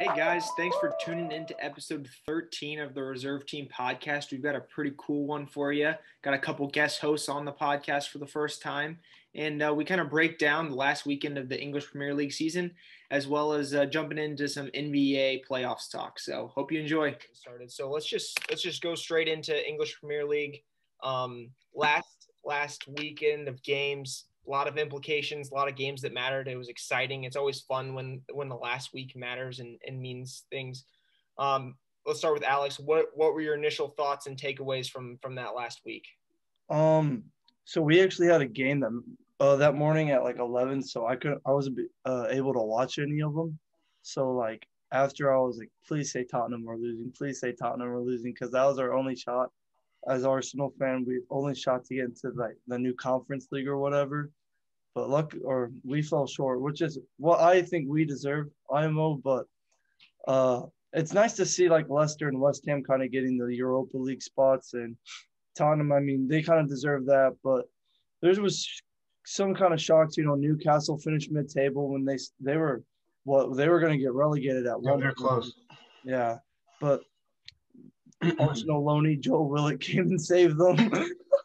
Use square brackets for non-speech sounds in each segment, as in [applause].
Hey guys, thanks for tuning in to episode 13 of the Reserve Team podcast. We've got a pretty cool one for you. Got a couple guest hosts on the podcast for the first time, and uh, we kind of break down the last weekend of the English Premier League season, as well as uh, jumping into some NBA playoffs talk. So hope you enjoy. Started. So let's just let's just go straight into English Premier League. Um, last last weekend of games a lot of implications, a lot of games that mattered. It was exciting. It's always fun when when the last week matters and, and means things. Um, let's start with Alex. What what were your initial thoughts and takeaways from from that last week? Um, so we actually had a game that uh, that morning at like eleven, so I could I wasn't uh, able to watch any of them. So like after I was like, please say Tottenham are losing, please say Tottenham are losing, because that was our only shot as Arsenal fan, we only shot to get into like the new conference league or whatever. But luck or we fell short, which is what I think we deserve, IMO. But uh, it's nice to see like Leicester and West Ham kind of getting the Europa League spots and Tottenham. I mean, they kind of deserve that. But there was some kind of shocks. You know, Newcastle finished mid-table when they they were well, they were going to get relegated at yeah, one. They're close. Yeah, but Arsenal Loney Joe Willock came and saved them.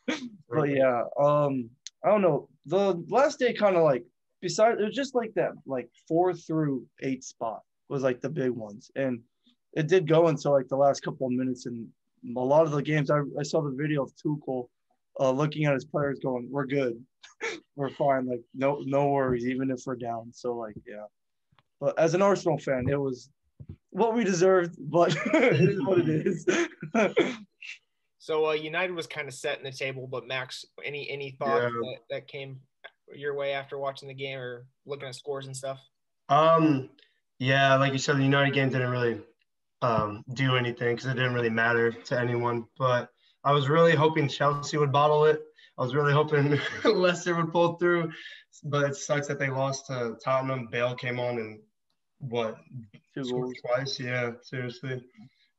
[laughs] but yeah, um, I don't know. The last day kind of like besides it was just like that, like four through eight spot was like the big ones, and it did go until like the last couple of minutes. And a lot of the games, I, I saw the video of Tuchel uh, looking at his players, going, "We're good, [laughs] we're fine. Like no no worries, even if we're down." So like yeah. But as an Arsenal fan, it was what we deserved, but [laughs] it is what it is. so uh, United was kind of setting the table, but Max, any any thoughts yeah. that, that came your way after watching the game or looking at scores and stuff? Um, yeah, like you said, the United game didn't really um, do anything because it didn't really matter to anyone. But I was really hoping Chelsea would bottle it. I was really hoping [laughs] Leicester would pull through, but it sucks that they lost to Tottenham. Bale came on and what two goals twice. Yeah, seriously.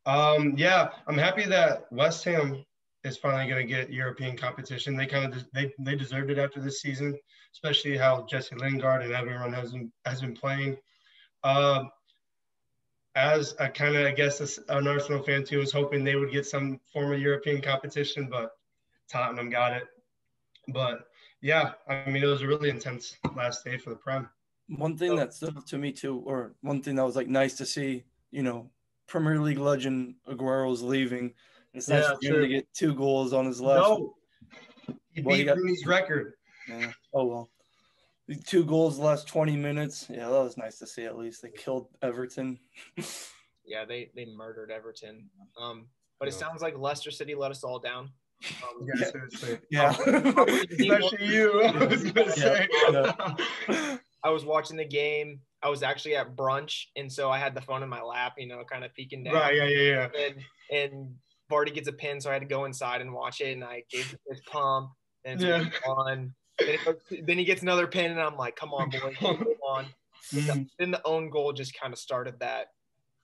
Um, yeah, I'm happy that West Ham is finally going to get European competition. They kind of they they deserved it after this season, especially how Jesse Lingard and everyone has been has been playing. Um, as a kind of I guess an Arsenal fan too was hoping they would get some form of European competition, but Tottenham got it. But yeah, I mean it was a really intense last day for the Prem. One thing that stood out to me too, or one thing that was like nice to see, you know, Premier League legend Aguero's leaving. It's nice yeah, to get two goals on his last. No, he well, beat got, Rooney's record. Yeah. Oh well, two goals the last twenty minutes. Yeah, that was nice to see. At least they killed Everton. [laughs] yeah, they they murdered Everton. Um, but it sounds like Leicester City let us all down. Um, [laughs] yeah, seriously. Yeah, [laughs] especially you. I was gonna say. Yeah. I was watching the game. I was actually at brunch, and so I had the phone in my lap, you know, kind of peeking down. Right, yeah, yeah, yeah. And, and Vardy gets a pin, so I had to go inside and watch it, and I gave him his pump, and yeah. on. Then, then, he gets another pin, and I'm like, "Come on, boy, [laughs] come on." Mm-hmm. Then the own goal just kind of started that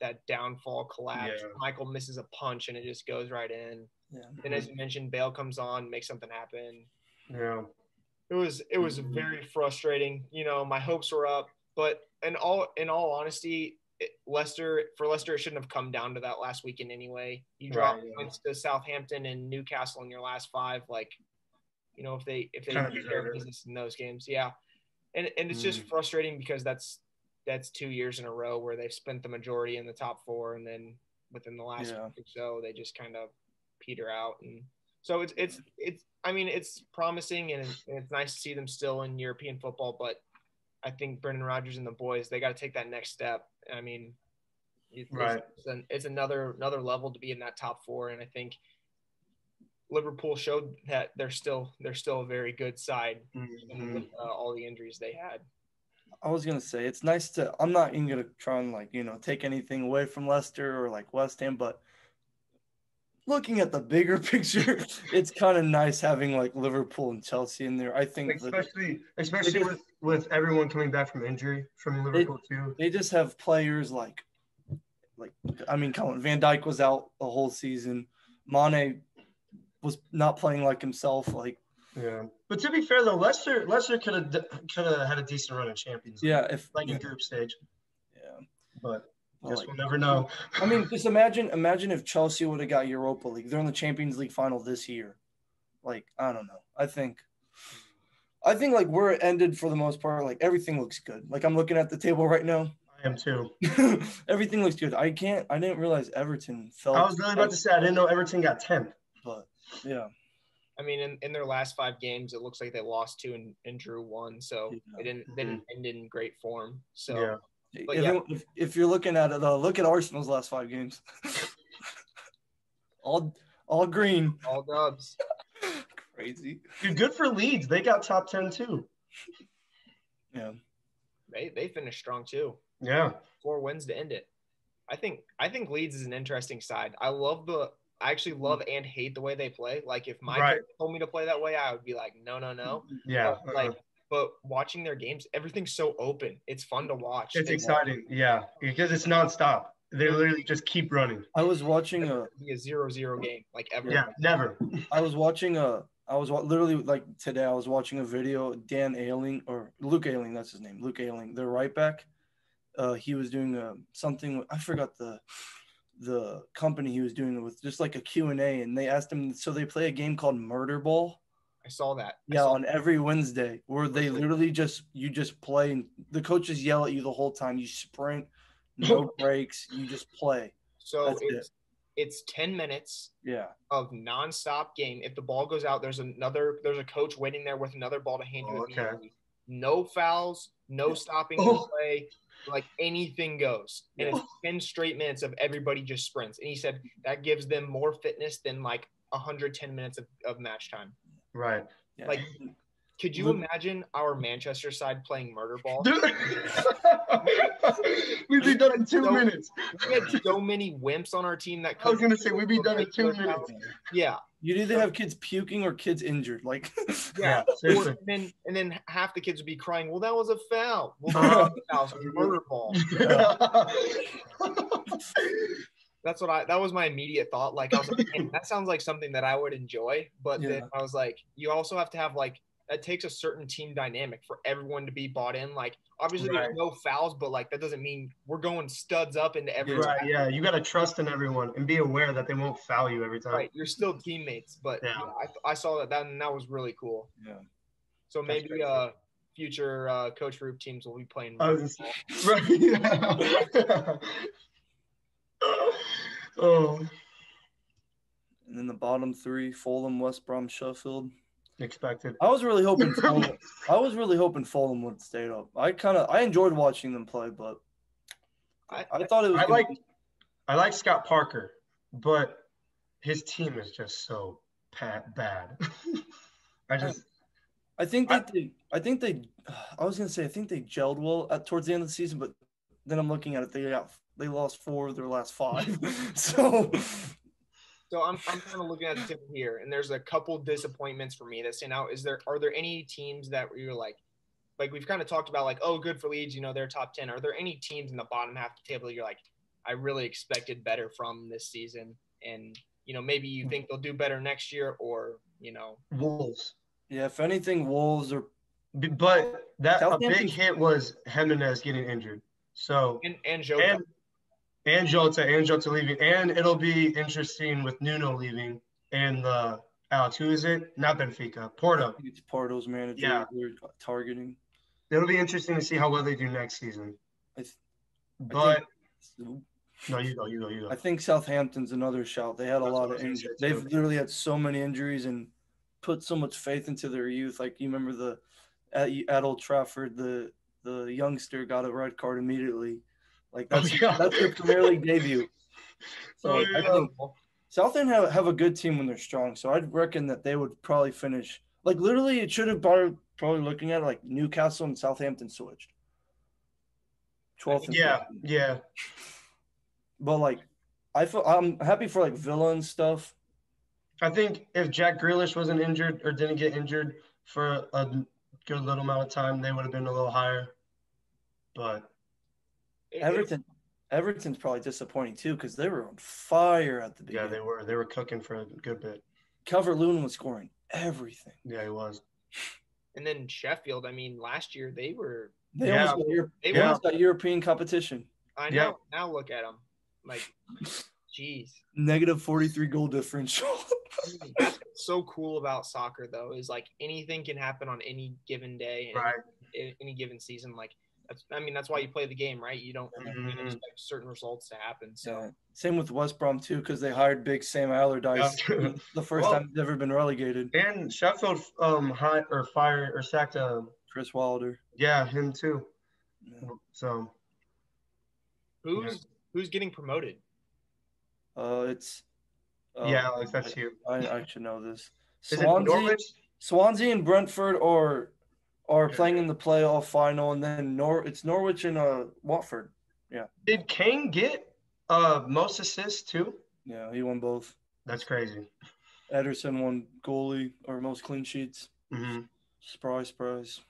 that downfall collapse. Yeah. Schmeichel misses a punch, and it just goes right in. Yeah. And as you mentioned, Bale comes on, makes something happen. Yeah it was it was mm-hmm. very frustrating. You know, my hopes were up, but in all in all honesty, it, Leicester for Leicester it shouldn't have come down to that last weekend anyway. You drop right, yeah. to Southampton and Newcastle in your last five, like you know if they if they do their business in those games, yeah. And and it's mm. just frustrating because that's that's two years in a row where they've spent the majority in the top four, and then within the last yeah. week or so they just kind of peter out and so it's it's it's I mean it's promising and it's, nice to see them still in European football, but I think Brendan Rodgers and the boys they got to take that next step. I mean, it's, right. it's, an, it's another another level to be in that top four, and I think Liverpool showed that they're still they're still a very good side mm-hmm. with uh, all the injuries they had. I was gonna say it's nice to. I'm not even gonna try and like you know take anything away from Leicester or like West Ham, but looking at the bigger [laughs] picture, it's kind of nice having like Liverpool and Chelsea in there. I think especially the, especially just, with with everyone coming back from injury from Liverpool they, too. They just have players like like I mean, Colin Van Dijk was out the whole season. Mane was not playing like himself. Like yeah, but to be fair though, Leicester Leicester could have could have had a decent run in Champions. League, yeah, if like yeah. in group stage. Yeah, but Guess like, we'll never know. I mean, just imagine imagine if Chelsea would have got Europa League. They're in the Champions League final this year. Like, I don't know. I think I think like where it ended for the most part, like everything looks good. Like I'm looking at the table right now. I am too. [laughs] everything looks good. I can't I didn't realize Everton fell. I was really about to say I didn't know Everton got 10th. but yeah. I mean, in, in their last five games, it looks like they lost two and, and drew one, so Yeah. they didn't they didn't end in great form. So Yeah. But if, yeah. if, if you're looking at it, uh, look at Arsenal's last five games. [laughs] all all green. all dubs. [laughs] Crazy. Dude, good for Leeds. They got top 10 too. Yeah. They they finished strong too. Yeah. Four wins to end it. I think I think Leeds is an interesting side. I love the I actually love and hate the way they play. Like if my Right. coach told me to play that way, I would be like, no, no, no. Yeah. But, like, but watching their games, everything's so open. It's fun to watch. It's They- exciting. Yeah. Because it's nonstop. They literally just keep running. I was watching a Be a zero-zero game, like ever. Yeah. Never. I was watching a I was literally like today I was watching a video Dan Ayling or Luke Ayling that's his name Luke Ayling the right back uh he was doing uh, something I forgot the the company he was doing it with just like a Q&A and they asked him so they play a game called Murder Ball I saw that. I yeah saw on every Wednesday where they literally just you just play and the coaches yell at you the whole time you sprint [laughs] no breaks you just play So That's it's it's 10 minutes yeah of nonstop game. If the ball goes out, there's another there's a coach waiting there with another ball to hand you Oh, okay. immediately. No fouls, no stopping [laughs] the Oh. play, like anything goes. And it's 10 straight minutes of everybody just sprints. And he said that gives them more fitness than like 110 minutes of, of match time. Right. yeah Like, Could you imagine our Manchester side playing murder ball? Dude. [laughs] We'd be done in two So- minutes. We had so many wimps on our team that. I was gonna say we'd be done in two minutes. yeah. you'd either have kids puking or kids injured like [laughs] Yeah. Yeah. Or- and then and then half the kids would be crying, well, that was a foul. Well, Uh-huh. that was a foul, so murder ball. [laughs] That's what I that was my immediate thought. Like I was like, [laughs] that sounds like something that I would enjoy. But then I was like, you also have to have like it takes a certain team dynamic for everyone to be bought in. Like obviously Right. there's no fouls, but like that doesn't mean we're going studs up into every right, yeah. You gotta trust in everyone and be aware that they won't foul you every time. Right, you're still teammates, but Yeah. yeah, I, I saw that, that and that was really cool. Yeah. So maybe uh future uh coach group teams will be playing. I was [laughs] Right. [laughs] Yeah. oh, And then the bottom three: Fulham, West Brom, Sheffield. expected. I was really hoping [laughs] Fulham, I was really hoping Fulham would stay up. I kind of I enjoyed watching them play, but I, I thought it was. I like be- I like Scott Parker, but his team is just so pa- bad. [laughs] I just I think that they. I think they. [sighs] I was gonna say I think they gelled well at towards the end of the season, but then I'm looking at it. They got they lost four of their last five. [laughs] so so I'm I'm kind of looking at the table here, and there's a couple disappointments for me that stand out. Is there are there any teams that you're like, like we've kind of talked about, like oh good for Leeds, you know they're top ten. Are there any teams in the bottom half of the table that you're like, I really expected better from this season, and you know maybe you hmm. think they'll do better next year, or you know Wolves. yeah, if anything, Wolves are. But that a big hit was Jimenez getting injured. So and and Jota. and and Jota and Jota leaving, and it'll be interesting with Nuno leaving and the Alex. Who is it? Not Benfica. Porto. It's Porto's manager. Yeah. They're targeting. It'll be interesting to see how well they do next season. I, th- But think, no, you go, you go, you go. I think Southampton's another shout. They had a That's lot of was gonna say, injuries. They've literally had so many injuries and put so much faith into their youth. Like you remember the at, at Old Trafford, the the youngster got a red card immediately. Like Oh, that's yeah. that's their Premier League debut. [laughs] So Oh, like, I think Southampton have, have a good team when they're strong. So I'd reckon that they would probably finish like literally. It should have probably probably looking at it like Newcastle and Southampton switched. 12th and Yeah, 13th. yeah. But like, I feel I'm happy for like Villa and stuff. I think if Jack Grealish wasn't injured or didn't get injured for a good little amount of time, they would have been a little higher. But It- it- Everton, Everton's probably disappointing too because they were on fire at the beginning. yeah, they were they were cooking for a good bit. Calvert Lewin was scoring everything. Yeah, he was. And then Sheffield, I mean, last year they were. They Yeah. almost got, Euro- They they were. almost got European competition. I know. Yeah. Now look at them. Like, [laughs] jeez. Negative 43 goal differential. [laughs] So cool about soccer though is like anything can happen on any given day and Right. any, any given season. Like that's I mean that's why you play the game, right? You don't you know, Mhm. expect certain results to happen. So Yeah. Same with West Brom too, because they hired big Sam Allardyce Yeah. the first Well- time he's ever been relegated. And Sheffield um hi, or fired or sacked uh Chris Wilder. yeah him too. Yeah. So who's who's getting promoted? Uh, it's uh, yeah, Alex, that's you. I, I should know this. Is it Swansea, Norwich? Swansea and Brentford are are Yeah. playing in the playoff final, and then Nor it's Norwich and uh Watford. Yeah. Did Kane get uh most assists too? Yeah, he won both. That's crazy. Ederson won goalie or most clean sheets. hmm Surprise, surprise.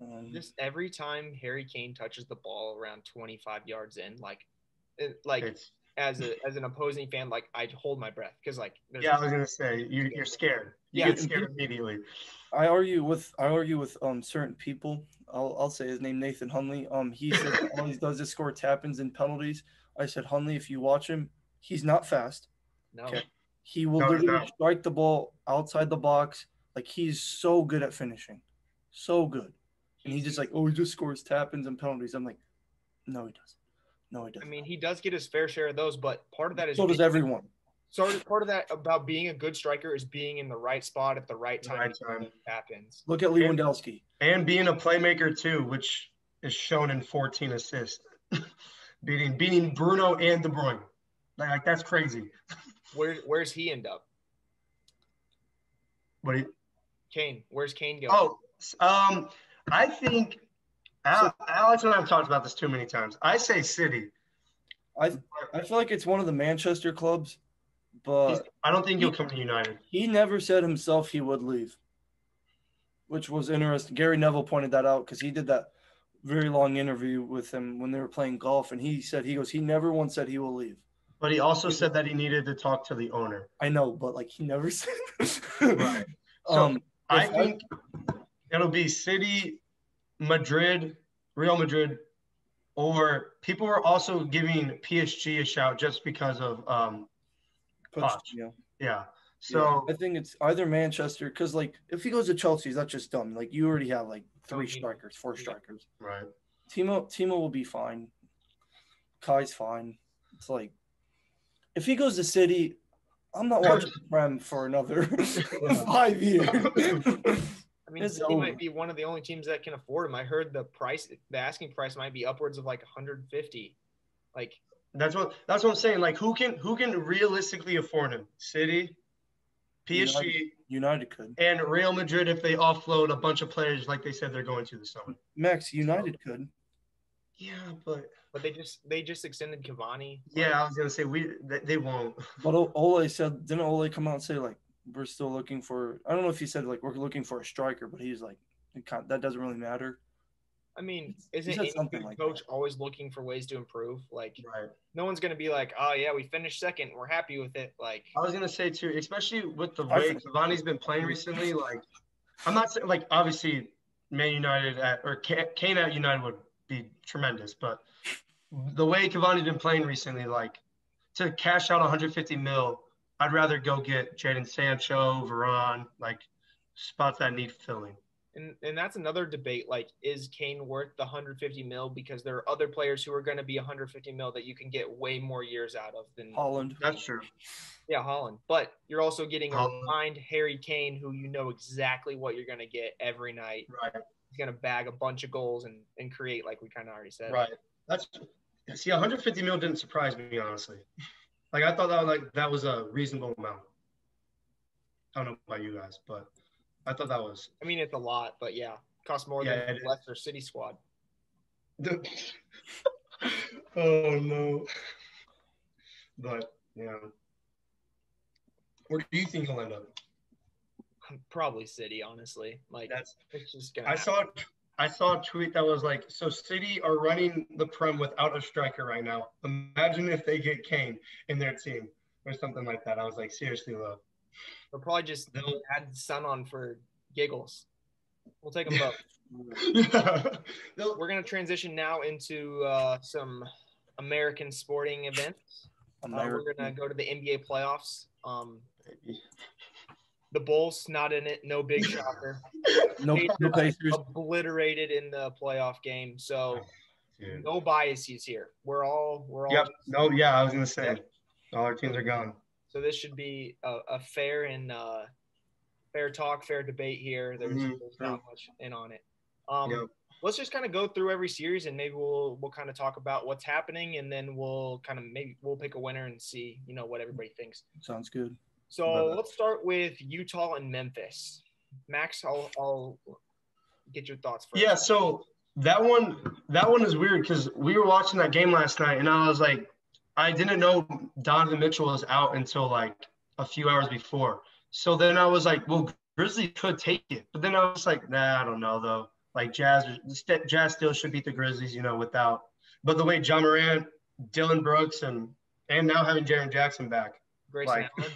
Um, Just every time Harry Kane touches the ball around 25 yards in, like, it, like It's, as a as an opposing fan, like I hold my breath because like there's yeah, I was gonna say you, you're scared. You Yeah. get scared immediately. I argue with I argue with um certain people. I'll I'll say his name Nathan Hunley. Um, he said all he does is score tap-ins and penalties. I said Hunley, if you watch him, he's not fast. no. Okay. He will No, literally not. strike the ball outside the box. Like he's so good at finishing, so good. And he's just like, oh, he just scores tap-ins and penalties. I'm like, no, he doesn't. No, he I doesn't. mean, he does get his fair share of those, but part of that is so does being- everyone. So part of that about being a good striker is being in the right spot at the right time. Right time. Happens. Look at Lewandowski. And being a playmaker too, which is shown in 14 assists. [laughs] beating beating Bruno and De Bruyne. Like, like that's crazy. [laughs] Where where's he end up? What do you, Kane. Where's Kane going? Oh, um, I think Al, Alex and I have talked about this too many times. I say City. I I feel like it's one of the Manchester clubs, but I don't think he'll come to United. he never said himself he would leave, which was interesting. Gary Neville pointed that out because he did that very long interview with him when they were playing golf, and he said he goes he never once said he will leave. But he also said that he needed to talk to the owner. I know, but like he never [laughs] said. Right. So, um, I if I- think it'll be City, Madrid, Real Madrid, or people are also giving PSG a shout just because of um Poch. yeah. yeah. So I think it's either Manchester because like if he goes to Chelsea, that's just dumb. Like you already have like three strikers, four strikers. right. Timo Timo will be fine. Kai's fine. It's like if he goes to City, I'm not watching Prem for another [laughs] [laughs] five years. [laughs] I mean, it's City over. might be one of the only teams that can afford him. I heard the price, the asking price might be upwards of like 150. Like, That's what that's what I'm saying. Like who can who can realistically afford him? City, PSG, United could. and Real Madrid if they offload a bunch of players like they said they're going to this summer. Max, United could. Yeah, but but they just they just extended Cavani. yeah, I was gonna say we they, they won't. But O- Ole said, didn't Ole come out and say like we're still looking for? I don't know if he said like we're looking for a striker, but he's like it that doesn't really matter. I mean, He isn't said any something good like coach always looking for ways to improve? Like, Right. no one's gonna be like, oh yeah, we finished second, we're happy with it. Like, I was gonna say too, especially with the way Cavani's been playing recently. Like, I'm not saying like obviously Man United at or Ka- Kane at United would be tremendous, but the way Cavani's been playing recently, like to cash out 150 mil, I'd rather go get Jadon Sancho, Varane, like spots that need filling. and and that's another debate. Like, is Kane worth the 150 mil? Because there are other players who are going to be 150 mil that you can get way more years out of than Haaland. That's true. Yeah, Haaland. But you're also getting a Haaland. refined Harry Kane who you know exactly what you're going to get every night. Right. He's going to bag a bunch of goals and, and create, like we kind of already said. Right. That's see, 150 mil didn't surprise me honestly. Like I thought that was like that was a reasonable amount. I don't know about you guys, but I thought that was. I mean, it's a lot, but yeah, cost more Yeah, than Leicester City squad. [laughs] oh no. But yeah. Where do you think he'll end up? Probably City, honestly. Like, That's it's just going I to saw I saw a tweet that was like, so City are running the Prem without a striker right now. Imagine if they get Kane in their team or something like that. I was like, seriously, love. They'll probably just They'll- add Son on for giggles. We'll take them both. [laughs] We're gonna transition now into uh, some American sporting events. Uh, we're gonna go to the NBA playoffs. Um, the Bulls not in it. No big shocker. [laughs] no, no Pacers. Obliterated in the playoff game. So Dude. no biases here. We're all we're all. Yep. No. Yeah, I was gonna say, all our teams are gone. So this should be a, a fair and uh, fair talk, fair debate here. There's, mm-hmm. there's not much in on it. Um, yep. Let's just kind of go through every series and maybe we'll we'll kind of talk about what's happening and then we'll kind of maybe we'll pick a winner and see you know what everybody thinks. Sounds good. So let's start with Utah and Memphis. Max, I'll, I'll get your thoughts first. Yeah, so that one that one is weird because we were watching that game last night and I was like, I didn't know Donovan Mitchell was out until like a few hours before. So then I was like, well, Grizzlies could take it, but then I was like, nah, I don't know though. Like Jazz, Jazz still should beat the Grizzlies, you know, without. But the way Ja Morant, Dillon Brooks, and and now having Jaren Jackson back, Grayson like, Allen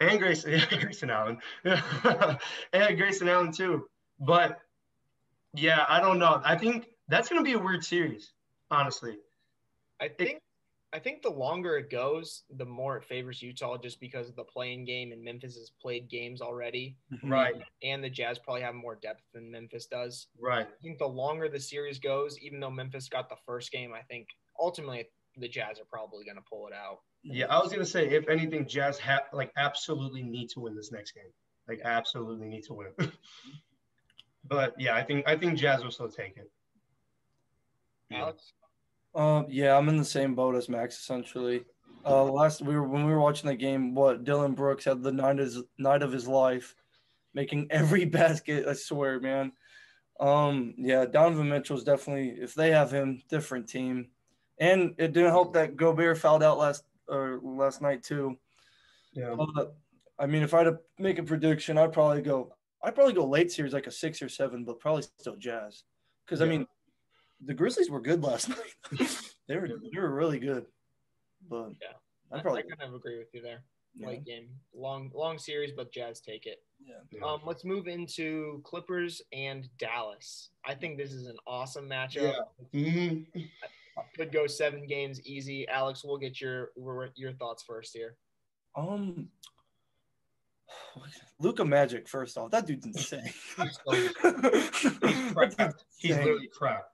and Grayson, [laughs] yeah, Grayson Allen, [laughs] and Grayson Allen too. But yeah, I don't know. I think that's gonna be a weird series, honestly. I think it, I think the longer it goes, the more it favors Utah just because of the play-in game and Memphis has played games already. Mm-hmm. Right. And the Jazz probably have more depth than Memphis does. Right. I think the longer the series goes, even though Memphis got the first game, I think ultimately the Jazz are probably going to pull it out. Yeah, I was gonna say if anything, Jazz have like absolutely need to win this next game. Like absolutely need to win. [laughs] but yeah, I think I think Jazz will still take it. Alex. Um, yeah, I'm in the same boat as Max essentially. Uh, last we were when we were watching the game, what Dillon Brooks had the night of his, night of his life, making [laughs] every basket. I swear, man. Um, yeah, Donovan Mitchell's definitely if they have him, different team. And it didn't help that Gobert fouled out last or last night too. Yeah. I mean, if I had to make a prediction, I'd probably go. I'd probably go late series, like a six or seven, but probably still Jazz. Because yeah. I mean, the Grizzlies were good last [laughs] night. they were they were really good. But yeah, I'd probably I kind of agree with you there. Yeah. Late game, long long series, but Jazz take it. Yeah. Um, let's move into Clippers and Dallas. I think this is an awesome matchup. Yeah. Mm-hmm could go seven games easy. Alex, we'll get your your thoughts first here. Um, Luka Magic. First off, that dude's insane. [laughs] He's, [laughs] literally crap.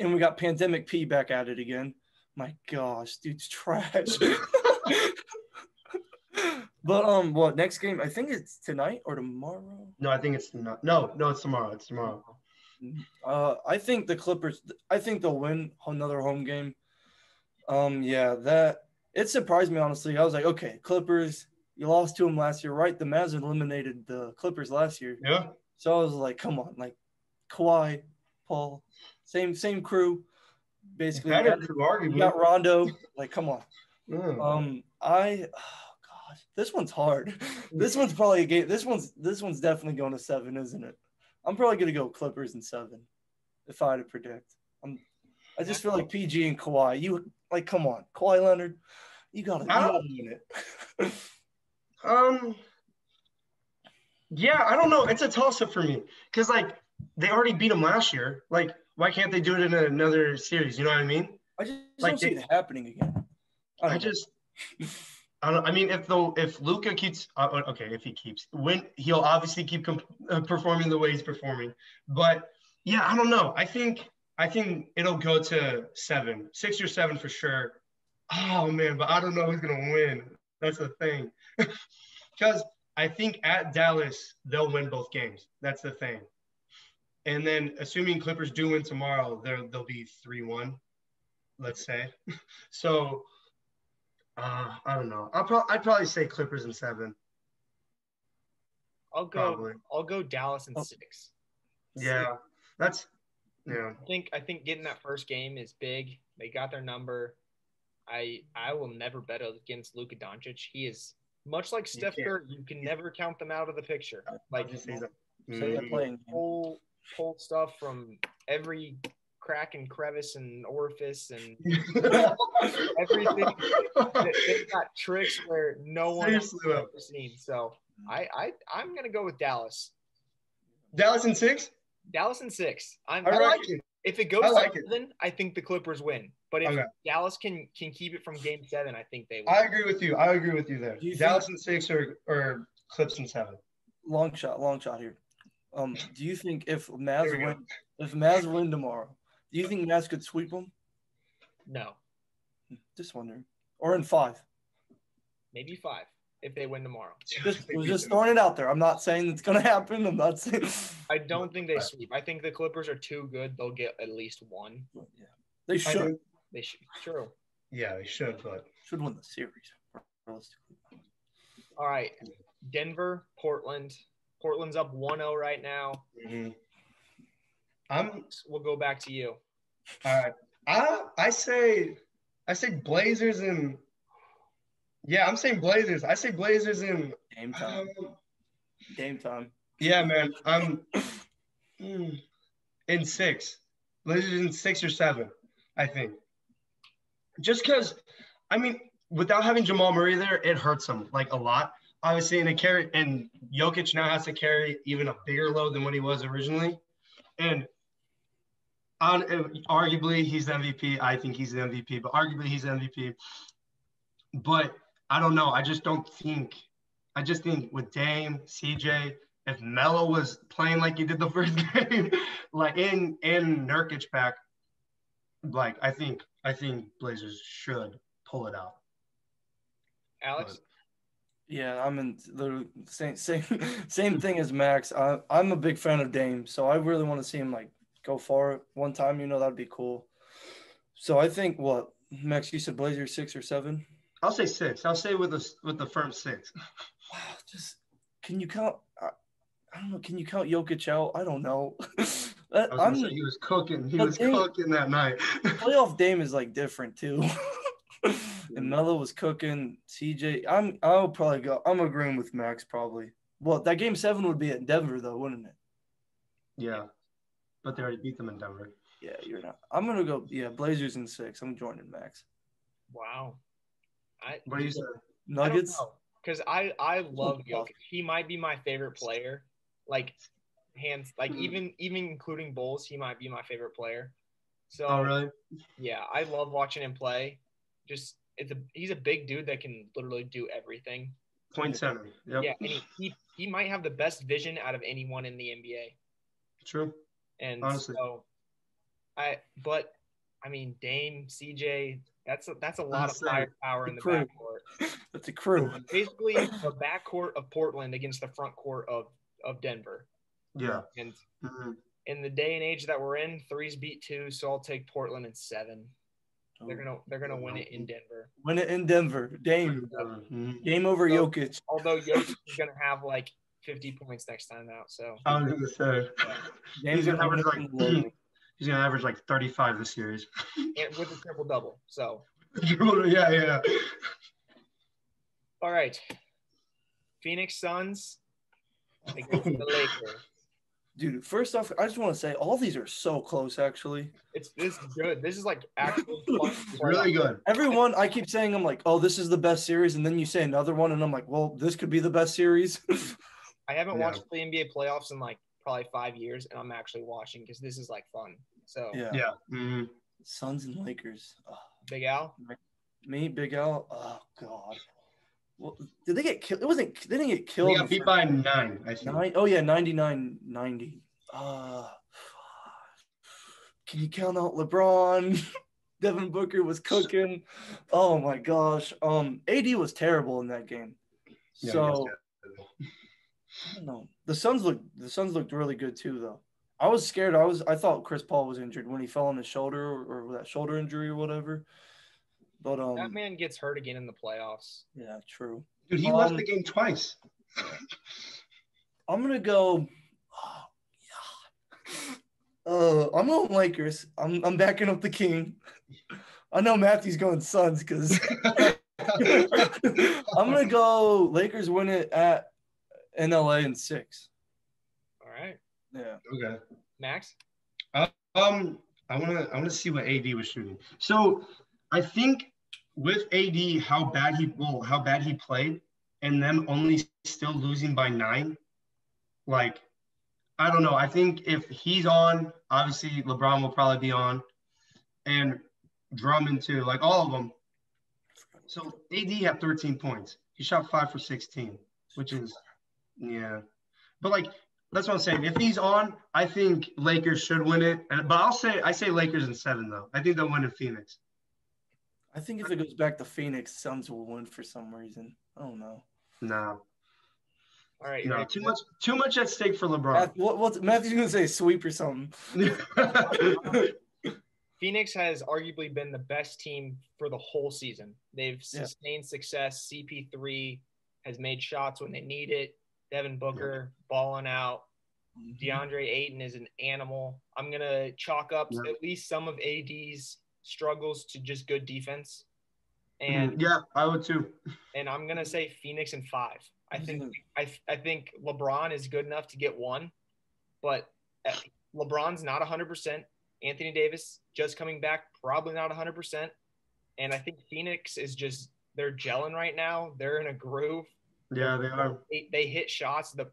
And we got Pandemic P back at it again. My gosh, dude's trash. [laughs] but um, what next game? I think it's tonight or tomorrow. No, I think it's not. No, no, it's tomorrow. It's tomorrow. Uh, I think the Clippers. I think they'll win another home game. Um, yeah, that it surprised me honestly. I was like, okay, Clippers. You lost to them last year, right? The Mavs eliminated the Clippers last year. Yeah. So I was like, come on, like Kawhi, Paul, same same crew, basically. Better crew, arguably. Got Rondo. Like, come on. Mm. Um, I. Oh God, this one's hard. [laughs] this one's probably a game. This one's this one's definitely going to seven, isn't it? I'm probably gonna go Clippers in seven, if I had to predict. I'm, I just feel like PG and Kawhi. You like, come on, Kawhi Leonard, you gotta, you gotta win it. [laughs] um, yeah, I don't know. It's a toss up for me because like they already beat them last year. Like, why can't they do it in another series? You know what I mean? I just like, don't see it happening again. I, I just. [laughs] I mean, if the if Luka keeps uh, uh, okay, if he keeps when he'll obviously keep comp- uh, performing the way he's performing. But yeah, I don't know. I think I think it'll go to seven, six or seven for sure. Oh man, but I don't know who's gonna win. That's the thing, [laughs] because I think at Dallas they'll win both games. That's the thing. And then assuming Clippers do win tomorrow, they'll they'll be three one, let's say. [laughs] so uh, I don't know. I'll pro- I'd probably say Clippers in seven. I'll go. Probably. I'll go Dallas in oh. six. Yeah, that's yeah. I think I think getting that first game is big. They got their number. I I will never bet against Luka Doncic. He is much like Steph Curry. You can never count them out of the picture. Like mm-hmm. playing whole whole stuff from every crack and crevice and orifice and [laughs] everything. They've got tricks where no one has ever seen. So I, I I'm gonna go with Dallas. Dallas in six. Dallas in six. I'm, I like it. If it goes I like to it. seven, I think the Clippers win. But if Okay. Dallas can can keep it from Game Seven, I think they win. I agree with you. I agree with you there. You Dallas in six or or Clips in seven. Long shot, long shot here. Um, do you think if Mavs There we go. win, if Mavs win tomorrow, do you think Mavs could sweep them? no, Just wondering. Or in five. maybe five if they win tomorrow. Just was just throwing it out there. I'm not saying it's gonna happen. I'm not saying. [laughs] I don't think they sweep. I think the Clippers are too good. They'll get at least one. yeah, they should. They should. True. Yeah, they should, but should win the series. All right. Denver, Portland. Portland's up 1-0 right now. mhm. I'm We'll go back to you. all right. I I say I say Blazers and yeah, I'm saying Blazers. I say Blazers and Game time. um, Game time. yeah, man. I'm mm, in six. Blazers in six or seven, I think. Just because, I mean, without having Jamal Murray there, it hurts him like a lot. Obviously, and it carry and Jokic now has to carry even a bigger load than what he was originally, and on arguably he's the MVP. I think he's the MVP, but arguably he's the MVP. But I don't know. I just don't think. I just think with Dame, CJ, if Melo was playing like he did the [laughs] first game, like in in Nurkic back, like I think I think Blazers should pull it out. Alex? Yeah, I'm in the same same [laughs] same thing as Max. I, I'm a big fan of Dame, so I really want to see him like go far one time. You know that'd be cool. So I think what Max, you said Blazers six or seven. I'll say six. I'll say with the with the firm six. [sighs] Wow, just can you count? I, I don't know. Can you count Jokic out? I don't know. [laughs] I say he was cooking. He was Dame- cooking that night. [laughs] playoff Dame is like different too. [laughs] and Melo was cooking. CJ, I'm I'll probably go. I'm agreeing with Max probably. Well, that game seven would be at Denver though, wouldn't it? yeah, but they already beat them in Denver. Yeah, you're not. I'm gonna go. Yeah, Blazers in six. I'm joining Max. Wow. I, What do you say? Nuggets. Because I, I love tough. [laughs] Jokic. He might be my favorite player. Like, hands, like, hmm. even even including Bulls, he might be my favorite player. So, Oh, really? yeah, I love watching him play. Just, it's a he's a big dude that can literally do everything. Point seven. Yep. Yeah, and he, he, he might have the best vision out of anyone in the NBA. True. And Honestly. so, I but I mean Dame, CJ, that's a, that's a lot of Honestly, firepower in the crew. backcourt. [laughs] That's a crew. Basically, the backcourt of Portland against the front court of of Denver. Yeah. And Mhm. in the day and age that we're in, threes beat two, so I'll take Portland in seven. They're gonna they're gonna win it in Denver. win it in Denver. Dame. Game over So- Jokic. Although Jokic is gonna have like 50 points next time out, so I was gonna say. Dame's He's gonna gonna average like [clears throat] he's gonna average like 35 this series. [laughs] and with a triple double. So yeah, yeah. all right, Phoenix Suns against the [laughs] Lakers. Dude, first off, I just want to say all these are so close. Actually, It's this is good. This is like [laughs] actual fun. Really good. everyone I keep saying I'm like, oh, this is the best series, and then you say another one, and I'm like, well, this could be the best series. I haven't Yeah. watched the NBA playoffs in like probably five years, and I'm actually watching because this is like fun. So yeah. Yeah. Mhm. Suns and Lakers. Oh, Big Al, me, Big Al. Oh God. Well, did they get killed? It wasn't. They didn't get killed. They got beat by nine, I think. Nine, oh yeah, 99 90. Uh can you count out LeBron? [laughs] Devin Booker was cooking. Oh my gosh. Um AD was terrible in that game. Yeah, So I I don't know. The Suns looked the Suns looked really good too though. I was scared. I was I thought Chris Paul was injured when he fell on his shoulder or, or that shoulder injury or whatever. But um that man gets hurt again in the playoffs. yeah, true. Dude, he Um, left the game twice. I'm gonna go. Oh, yeah. Uh, I'm going Lakers. I'm I'm backing up the king. I know Matthew's going Suns because [laughs] [laughs] I'm gonna go Lakers win it at in LA in six. All right, Yeah. okay. Max. Um, I wanna I wanna see what AD was shooting. So I think with AD, how bad he well, how bad he played, and them only still losing by nine, like I don't know. I think if he's on, obviously LeBron will probably be on, and Drummond too, like all of them. So AD had 13 points. He shot five for 16, which is, yeah. But like that's what I'm saying. If he's on, I think Lakers should win it. But I'll say I say Lakers in seven though. I think they'll win in Phoenix. I think if it goes back to Phoenix, Suns will win for some reason. I don't know. No. All right. No, too much too much at stake for LeBron. Math, what, what's Matthew's gonna say sweep or something. [laughs] Phoenix has arguably been the best team for the whole season. They've sustained yeah. success. CP3 has made shots when they need it. Devin Booker yeah. balling out. Mm-hmm. DeAndre Ayton is an animal. I'm gonna chalk up at least some of AD's struggles to just good defense. And yeah, I would too. And I'm gonna say Phoenix in five. I think I, I think LeBron is good enough to get one, but uh, LeBron's not 100 percent Anthony Davis just coming back, probably not 100%. And I think Phoenix is just, they're gelling right now. They're in a groove. Yeah, they are. They, they hit shots. The,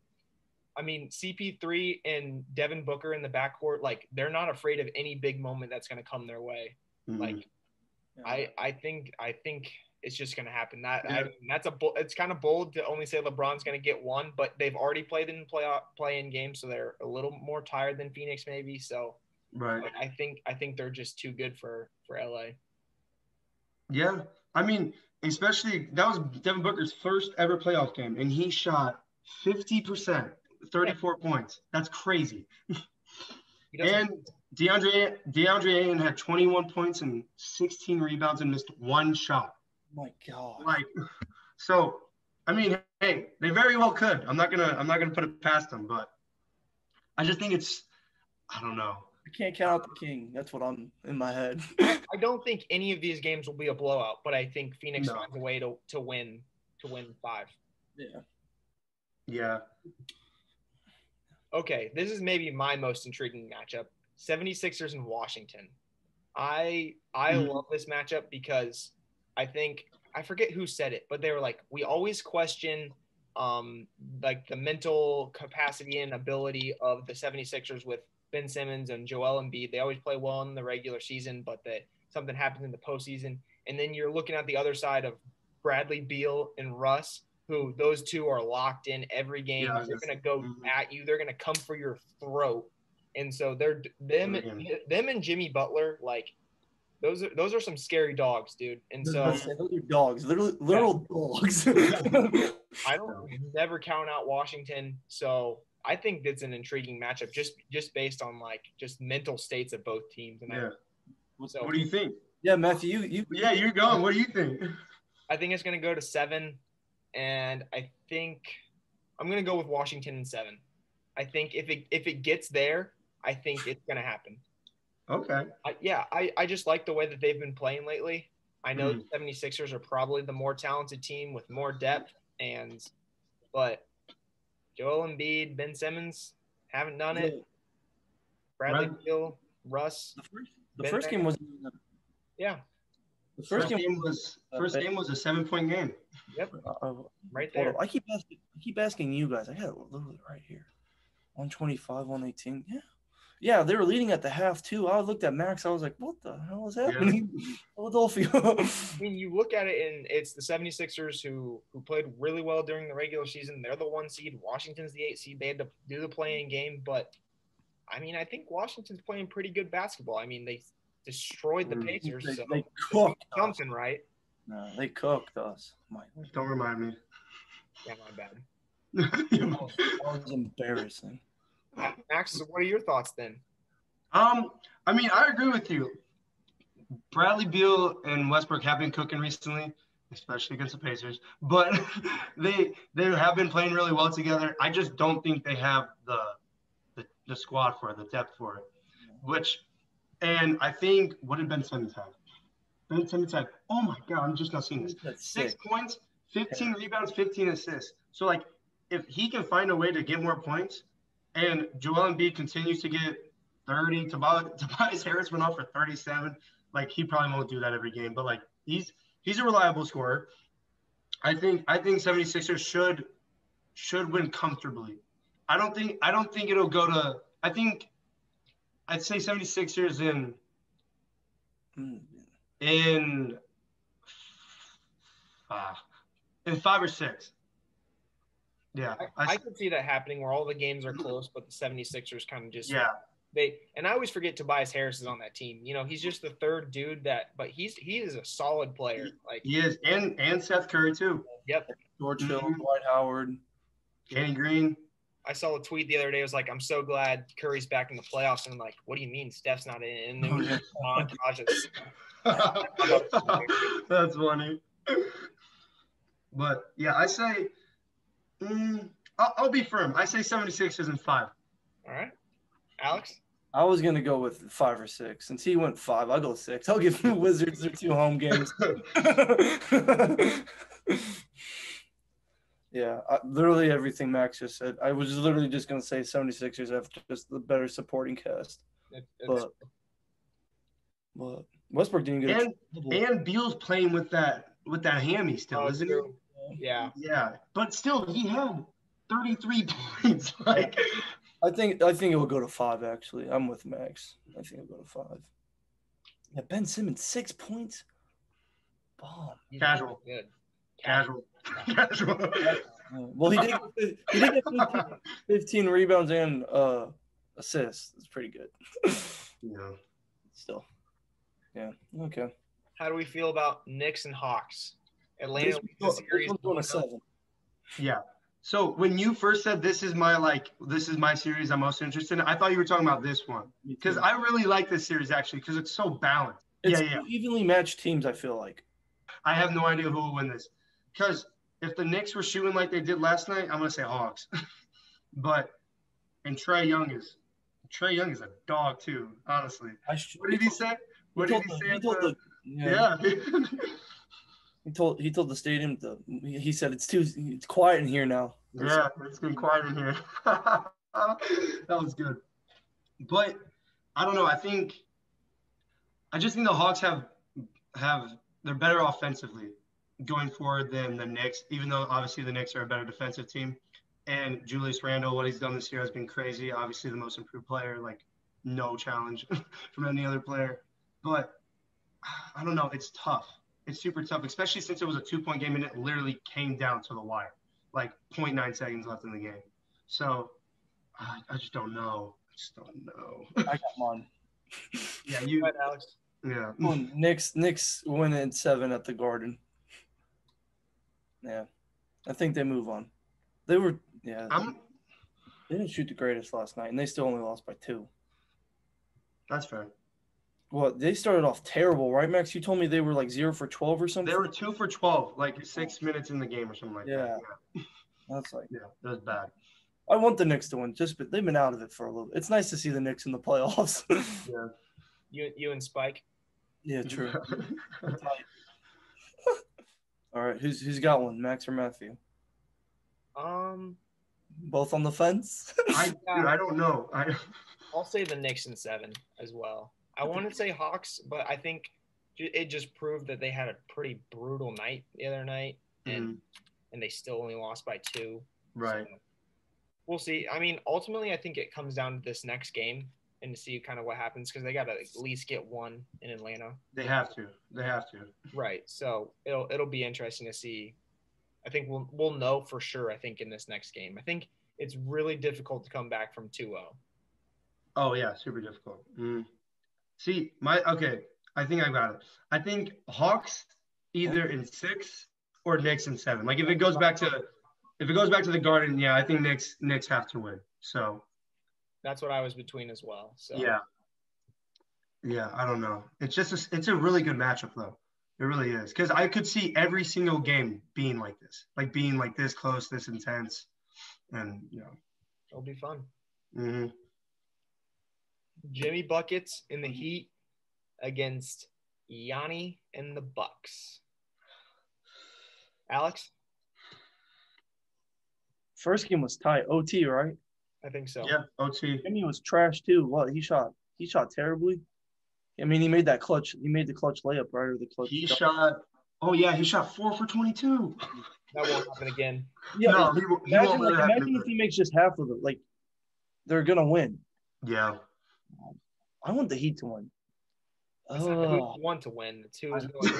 I mean, CP3 and Devin Booker in the backcourt, like they're not afraid of any big moment that's going to come their way. Mm-hmm. Like, yeah. I, I think, I think it's just going to happen. That yeah. I, that's a it's kind of bold to only say LeBron's going to get one, but they've already played in play play in games, so they're a little more tired than Phoenix maybe. So Right. I think I think they're just too good for for LA. Yeah, I mean, especially that was Devin Booker's first ever playoff game, and he shot fifty percent, thirty four yeah. points. That's crazy. and DeAndre DeAndre Ayton had twenty one points and sixteen rebounds and missed one shot. Oh my God. Like, so I mean, hey, they very well could. I'm not gonna I'm not gonna put it past them, but I just think it's I don't know. I can't count out the king. That's what I'm in my head. I don't think any of these games will be a blowout, but I think Phoenix no. finds a way to, to win to win five. Yeah. Yeah. Okay, this is maybe my most intriguing matchup. 76ers and Washington. I I mm-hmm. love this matchup because I think I forget who said it, but they were like, we always question um like the mental capacity and ability of the 76ers with Ben Simmons and Joel Embiid. They always play well in the regular season, but that something happens in the postseason. And then you're looking at the other side of Bradley Beal and Russ, who those two are locked in every game. Yeah, they're going to go mm-hmm. at you. They're going to come for your throat. And so they're them, them and Jimmy Butler, like those are those are some scary dogs, dude. And so those are dogs, literal literal yeah. dogs. [laughs] I don't never count out Washington. So I think it's an intriguing matchup just just based on like just mental states of both teams. And yeah. I, so, what do you think? Yeah, Matthew, you, you yeah, you're going. What do you think? I think it's going to go to seven, and I think I'm going to go with Washington in seven. I think if it if it gets there, I think it's going to happen. Okay. I, yeah, I, I just like the way that they've been playing lately. I know mm. the 76ers are probably the more talented team with more depth, and but Joel Embiid, Ben Simmons haven't done it. Bradley right. Beal, Russ. The first, the first game was. Yeah. The first, first game, game, was first uh, game was a seven point game. Yep. Uh, right there. I keep asking, I keep asking you guys. I got it literally right here. 125, 118. Yeah. Yeah, they were leading at the half too. I looked at Max. I was like, what the hell is happening? [laughs] Yeah. Philadelphia. I mean, you look at it and it's the 76ers who who played really well during the regular season. They're the one seed. Washington's the eight seed. They had to do the play-in game, but I mean, I think Washington's playing pretty good basketball. I mean, they destroyed the mm, Pacers. They, so they cooked something, right? No, they cooked us. My, Don't remind me. Yeah, my bad. [laughs] that was embarrassing. Max, what are your thoughts then? Um, I mean, I agree with you. Bradley Beal and Westbrook have been cooking recently, especially against the Pacers. But [laughs] they they have been playing really well together. I just don't think they have the the, the squad for it, the depth for it. Which, and I think what did Ben Simmons have? Ben Simmons had, oh my god, I'm just not seeing this. Six points, 15 rebounds, 15 assists. So like, if he can find a way to get more points, and Joel Embiid continues to get 30. [laughs] Tobias Harris went off for 37. Like he probably won't do that every game, but like he's he's a reliable scorer. I think I think 76ers should should win comfortably. I don't think I don't think it'll go to. I think I'd say 76ers in in uh, in five or six. Yeah, I, I, I could see that happening where all the games are close, but the 76ers kind of just yeah, they and I always forget Tobias Harris is on that team. You know, he's just the third dude that but he's he is a solid player. Like he is, and and Seth Curry too. yep. George Hill, Mhm. Dwight Howard. Danny Green. I saw a tweet the other day. It was like, I'm so glad Curry's back in the playoffs. And I'm like, what do you mean Steph's not in? And then Oh, yeah. montage [laughs] That's funny. But yeah, I say, mm, I'll, I'll be firm. I say 76ers in five. All right. Alex? I was gonna go with five or six. Since he went five, I'll go six. I'll give the [laughs] Wizards their two home games. [laughs] yeah, I, literally everything Max just said. I was literally just gonna say 76ers have just the better supporting cast. It- But but Westbrook didn't get And and Beal's playing with that with that hammy still, oh, isn't true. Yeah. Yeah, but still, he had 33 [laughs] points. Like, I think I think it will go to five. Actually, I'm with Max. I think it'll go to five. Yeah, Ben Simmons six points. Bomb. Casual. Good. casual, [laughs] casual. Well, he did. He did get 15, 15 rebounds and uh, assists. It's pretty good. [laughs] Yeah. Still, yeah. Okay. How do we feel about Knicks and Hawks? Atlanta This, leads the this series. one's going to seven. Yeah. So when you first said this is my like this is my series I'm most interested in, I thought you were talking about this one because I really like this series actually because it's so balanced. it's yeah, yeah. evenly matched teams. I feel like. I have no idea who will win this because if the Knicks were shooting like they did last night, I'm gonna say Hawks. [laughs] but and Trae Young is Trae Young is a dog too. Honestly, I sh- what did he say? What did he the- say? He the- the, yeah, yeah. [laughs] He told he told the stadium the he said it's too it's quiet in here now. Yeah, it's been quiet in here. [laughs] that was good. But I don't know. I think I just think the Hawks have have they're better offensively going forward than the Knicks, even though obviously the Knicks are a better defensive team. And Julius Randle, what he's done this year has been crazy. Obviously the most improved player, like no challenge [laughs] from any other player. But I don't know. It's tough. It's super tough, especially since it was a two point game and it literally came down to the wire like 0.9 seconds left in the game. So I, I just don't know. I just don't know. I got mine. [laughs] yeah, you. ahead, Alex. Yeah. Oh, Knicks Knicks win in seven at the Garden. Yeah, I think they move on. They were yeah. I'm. They didn't shoot the greatest last night, and they still only lost by two. That's fair. Well, they started off terrible, right, Max? You told me they were like zero for twelve or something. They were two for 12, like six minutes in the game or something like Yeah. that. That's like Yeah, that was bad. I want the Knicks to win, just but they've been out of it for a little. It's nice to see the Knicks in the playoffs. Yeah. [laughs] You, you and Spike. yeah, true. [laughs] [laughs] All right, who's who's got one, Max or Matthew? Um, Both on the fence. I, dude, I don't know. I, I'll say the Knicks in seven as well. I want to say Hawks, but I think it just proved that they had a pretty brutal night the other night, and Mm, and they still only lost by two. right. So, we'll see. I mean, ultimately, I think it comes down to this next game and to see kind of what happens because they got to at least get one in Atlanta. They have to. They have to. Right. So it'll it'll be interesting to see. I think we'll we'll know for sure. I think in this next game, I think it's really difficult to come back from 2-0. Oh yeah, super difficult. Mm. See, my okay. I think I got it. I think Hawks either in six or Knicks in seven. Like if it goes back to if it goes back to the Garden, yeah, I think Knicks Knicks have to win. So That's what I was between as well. So yeah, yeah. I don't know. It's just a, it's a really good matchup though. It really is because I could see every single game being like this, like being like this close, this intense, and you know. it'll be fun. hmm Jimmy buckets in the mm-hmm. Heat against Yanni and the Bucks. Alex, First game was tight. OT, right? I think so. Yeah, OT. Jimmy was trash too. What he shot? He shot terribly. I mean, he made that clutch. He made the clutch layup right or the clutch. He shot. shot. Oh yeah, he shot four for twenty-two. That won't happen again. Yeah, no, he, he imagine, won't like, imagine if he makes just half of it. Like they're gonna win. Yeah. I want the Heat to win. It's not who Ugh. you want to win. The two I- going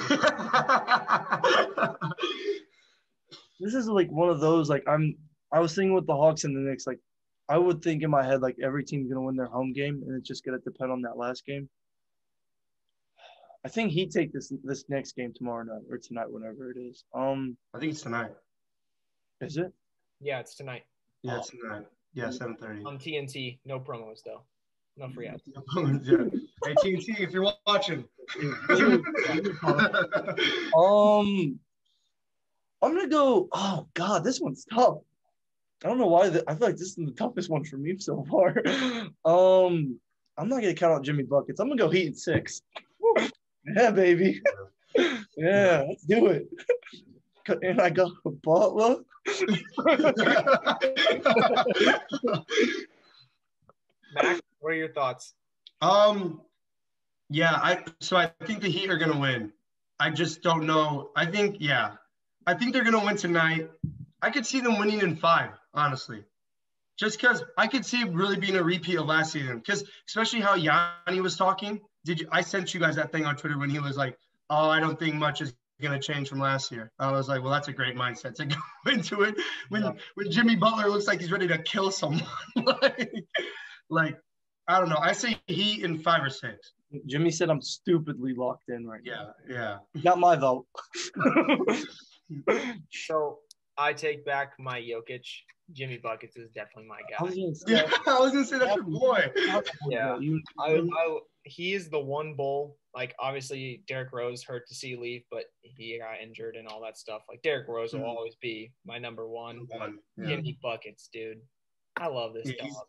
to [laughs] this is like one of those like I'm. I was thinking with the Hawks and the Knicks, like I would think in my head like every team's gonna win their home game, and it's just gonna depend on that last game. I think he take this this next game tomorrow night or tonight, whenever it is. Um, I think it's tonight. is it? Yeah, it's tonight Yeah, it's tonight. Yeah, seven thirty. on TNT. No promos though. No free ads. yeah. [laughs] Hey TNT, if you're watching. [laughs] Um, I'm gonna go. Oh God, this one's tough. I don't know why. The, I feel like this is the toughest one for me so far. [laughs] Um, I'm not gonna count out Jimmy buckets. I'm gonna go Heat in six. Yeah, baby. Yeah, let's do it. And I got Butler. Mac, what are your thoughts? Um, yeah, I so I think the Heat are gonna win. I just don't know. I think yeah, I think they're gonna win tonight. I could see them winning in five, honestly. Just because I could see it really being a repeat of last season. Because especially how Yanni was talking. Did you? I sent you guys that thing on Twitter when he was like, "Oh, I don't think much is gonna change from last year." I was like, "Well, that's a great mindset to [laughs] go into it." When Yeah. when Jimmy Butler looks like he's ready to kill someone, [laughs] like, like I don't know. I say he in five or six. Jimmy said I'm stupidly locked in right Yeah, now. yeah. You got my vote. [laughs] [laughs] So I take back my Jokic. Jimmy buckets is definitely my I was guy. gonna say, Yeah, [laughs] I was gonna say that's your boy. Yeah. I, I he is the one bull. Like obviously Derrick Rose hurt to see leave, but he got injured and all that stuff. Like Derrick Rose will Mhm. always be my number one. One. Yeah. Jimmy buckets, dude. I love this Yeah, he's- dog.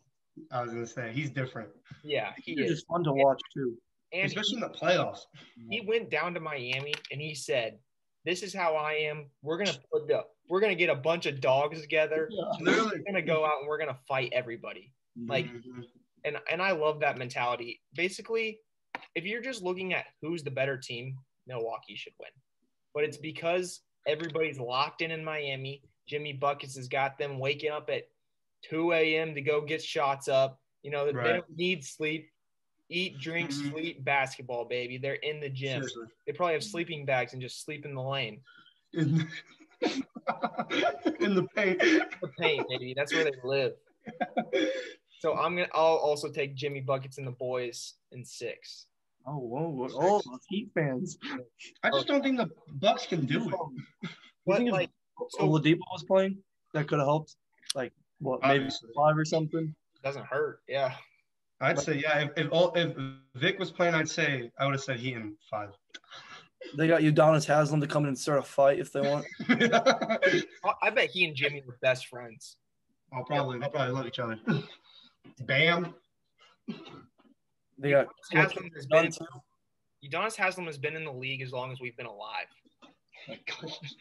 I was gonna say he's different, Yeah, he you're is. just fun to watch too. And especially in the playoffs. he went down to Miami and he said, "This is how I am. We're gonna put the we're gonna get a bunch of dogs together. Literally. We're gonna go out and we're gonna fight everybody." Like, Mhm. and and I love that mentality. Basically, if you're just looking at who's the better team, Milwaukee should win. But it's because everybody's locked in in Miami. Jimmy Buckets has got them waking up at 2 a.m. to go get shots up. You know, they don't need sleep. Eat, drink, Mhm. sleep, basketball, baby. They're in the gym. Seriously. They probably have sleeping bags and just sleep in the lane. In, [laughs] in the paint. The paint, baby. That's where they live. So I'm gonna. I'll also take Jimmy Buckets and the boys in six. Oh, whoa, whoa. oh, Heat fans. I just don't think the Bucks can do it. You But think if like, so Oladipo was playing, that could have helped. Like what, uh, maybe Obviously. five or something. doesn't hurt. Yeah. I'd say yeah. If if, all, if Vic was playing, I'd say I would have said he in five. They got Udonis Haslem to come in and start a fight if they want. I- [laughs] I bet he and Jimmy were best friends. I'll probably they'll probably love each other. [laughs] Bam. They got Haslem has been. Udonis- Udonis Haslem has been in the league as long as we've been alive. [laughs] my gosh.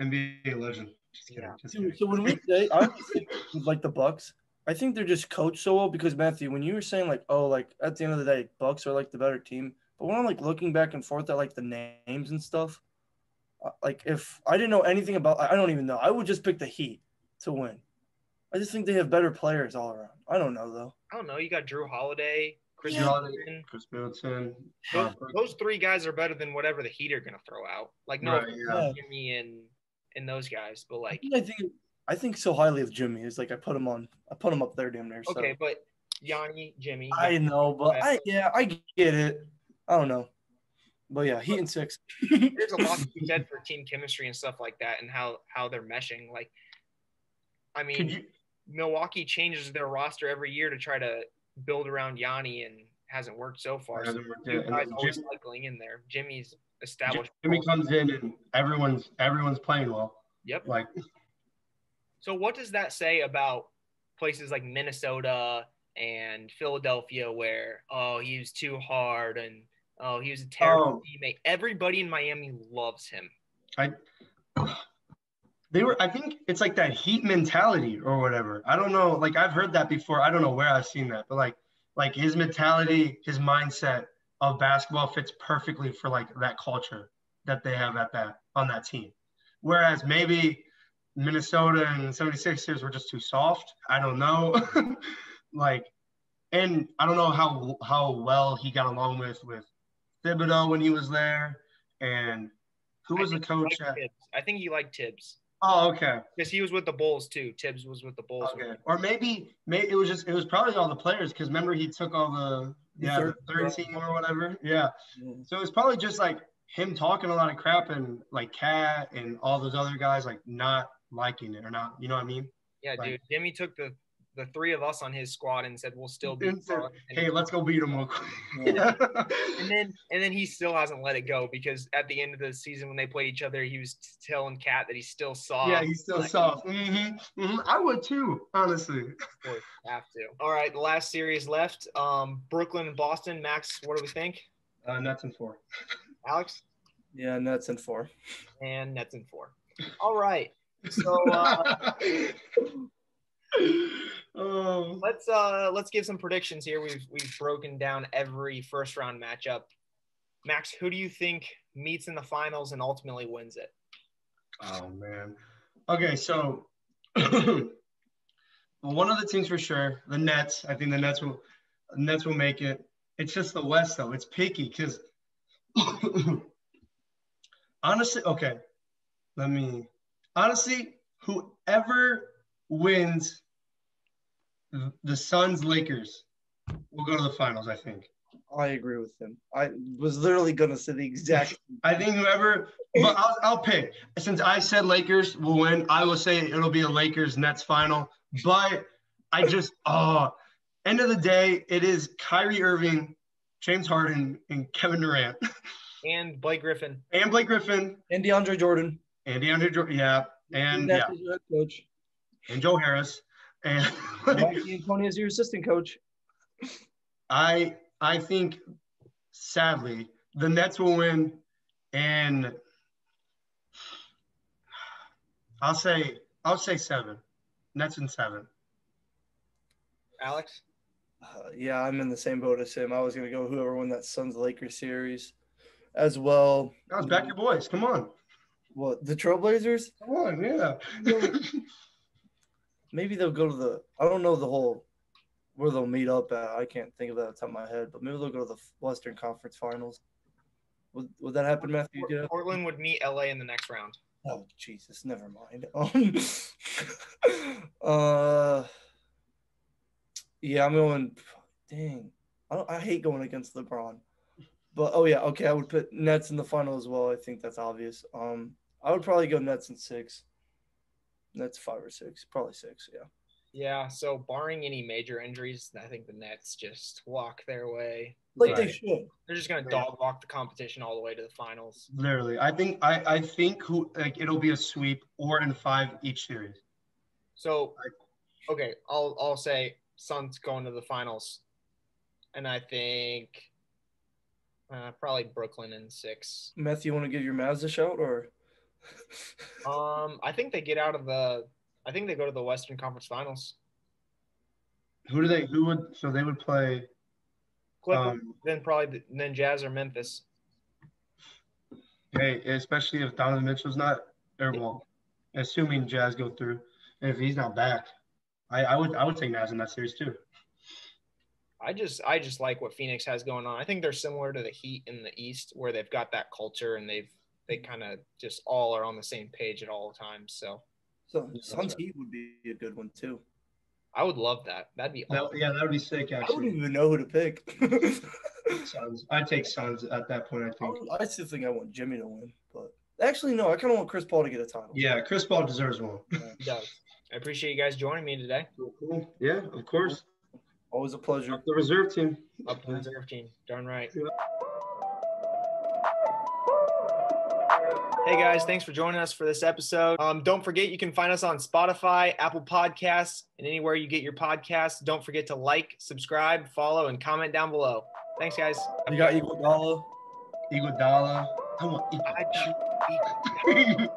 NBA legend. Just kidding. Yeah. Just kidding. so when we say I think like the Bucks, I think they're just coached so well because Matthew, when you were saying like, oh, like at the end of the day, Bucks are like the better team. But when I'm like looking back and forth at like the names and stuff, uh, like if I didn't know anything about, I don't even know. I would just pick the Heat to win. I just think they have better players all around. I don't know though. I don't know. You got Jrue Holiday, Khris Jrue Holiday. Middleton. Khris Middleton. Those, those three guys are better than whatever the Heat are gonna throw out. Like no, Right, yeah. Jimmy and and those guys, but like I think I think so highly of Jimmy. It's like I put him on. I put him up there damn near. So. okay, but Yanni, Jimmy. I know, but I yeah, I get it. I don't know, but yeah, Heat and six. there's a lot to be said [laughs] for team chemistry and stuff like that, and how how they're meshing. Like, I mean, you Milwaukee changes their roster every year to try to build around Yanni, and hasn't worked so far. So Hasn't worked two guys then always cycling in there. Jimmy's established. Jimmy comes in and everyone's everyone's playing well. Yep. Like So what does that say about places like Minnesota and Philadelphia, where oh he was too hard and oh he was a terrible Oh. teammate? Everybody in Miami loves him. I they were I think it's like that heat mentality or whatever. I don't know. Like I've heard that before. I don't know where I've seen that, but like like his mentality, his mindset of basketball fits perfectly for like that culture that they have at that on that team. Whereas maybe Minnesota and 76ers were just too soft. I don't know. [laughs] like, and I don't know how how well he got along with with Thibodeau when he was there, and who was the coach? At, I think he liked Thibs. Oh, okay. Because he was with the Bulls too. Thibs was with the Bulls. Okay. Or maybe, maybe it was just it was probably all the players because remember he took all the yeah the third team or whatever. Yeah. yeah. So it was probably just like him talking a lot of crap and like KAT and all those other guys like not liking it or not. You know what I mean? Yeah, like, dude. Jimmy took the the three of us on his squad and said we'll still be. hey, let's go beat him real quick. Yeah. [laughs] and then and then he still hasn't let it go because at the end of the season when they played each other, he was telling KAT that he's still soft. Yeah, he's still like, soft. Mm-hmm. Mm-hmm. I would too, honestly. Have to. All right, the last series left. Um, Brooklyn and Boston. Max, what do we think? Uh, Nets and four. Alex. Yeah, Nets and four. And Nets and four. All right. So. Uh, [laughs] Oh. [laughs] Let's uh let's give some predictions here. We've we've broken down every first round matchup. Max, who do you think meets in the finals and ultimately wins it? Oh man. Okay, so [clears throat] one of the teams for sure, the Nets. I think the Nets will the Nets will make it. It's just the West though. It's picky because [coughs] honestly, okay. Let me honestly, whoever wins the Suns Lakers we'll go to the finals. I think. I agree with him. I was literally going to say the exact. [laughs] I think whoever, but I'll, I'll pick. Since I said Lakers will win, I will say it'll be a Lakers Nets final. But I just, [laughs] oh, end of the day, it is Kyrie Irving, James Harden, and Kevin Durant. [laughs] And Blake Griffin. And Blake Griffin. And DeAndre Jordan. And DeAndre Jordan, yeah. And, and yeah. Coach. And Joe Harris. And [laughs] Mikey Antonio is your assistant coach. I I think sadly the Nets will win, and I'll say I'll say seven. Nets in seven. Alex. Uh, yeah, I'm in the same boat as him. I was gonna go whoever won that Suns Lakers series, as well. I was back your boys. Come on. What the Trailblazers? Come on, yeah. [laughs] maybe they'll go to the. I don't know the whole where they'll meet up at. I can't think of that off the top of my head, but maybe they'll go to the Western Conference Finals. Would, would that happen, Matthew? Portland would meet LA in the next round. Oh Jesus, never mind. [laughs] Um, uh, yeah, I'm going. Dang, I don't. I hate going against LeBron, but oh yeah, okay, I would put Nets in the final as well. I think that's obvious. Um, I would probably go Nets in six. That's five or six, probably six. Yeah. Yeah. So barring any major injuries, I think the Nets just walk their way. Like right. they should. They're just gonna dog walk the competition all the way to the finals. Literally, I think I I think who like it'll be a sweep or in five each series. So, okay, I'll I'll say Suns going to the finals, and I think uh, probably Brooklyn in six. Matthew, you want to give your Mavs a shout or? Um, I think they get out of the. I think they go to the Western Conference Finals. Who do they? Who would? So they would play. Clippers, um, then probably then Jazz or Memphis. Hey, especially if Donovan Mitchell's not, or well, assuming Jazz go through, and if he's not back, I, I would I would take Naz in that series too. I just I just like what Phoenix has going on. I think they're similar to the Heat in the East, where they've got that culture and they've they kind of just all are on the same page at all times. So, so Suns Heat would be a good one too. I would love that. That'd be that, awesome. yeah, that would be sick. Actually, I wouldn't even know who to pick. Suns. I'd take Suns at that point. I think. I, I still think I want Jimmy to win, but actually, no. I kind of want Chris Paul to get a title. Yeah, Chris Paul deserves one. he does. I appreciate you guys joining me today. Cool, cool. Yeah, of course. Always a pleasure. Up the reserve team. Up the reserve team. Darn right. Yeah. Hey guys, thanks for joining us for this episode. Um, don't forget you can find us on Spotify, Apple Podcasts, and anywhere you get your podcasts. Don't forget to like, subscribe, follow, and comment down below. Thanks, guys. You got Iguodala. Iguodala. I want [laughs] Iguodala.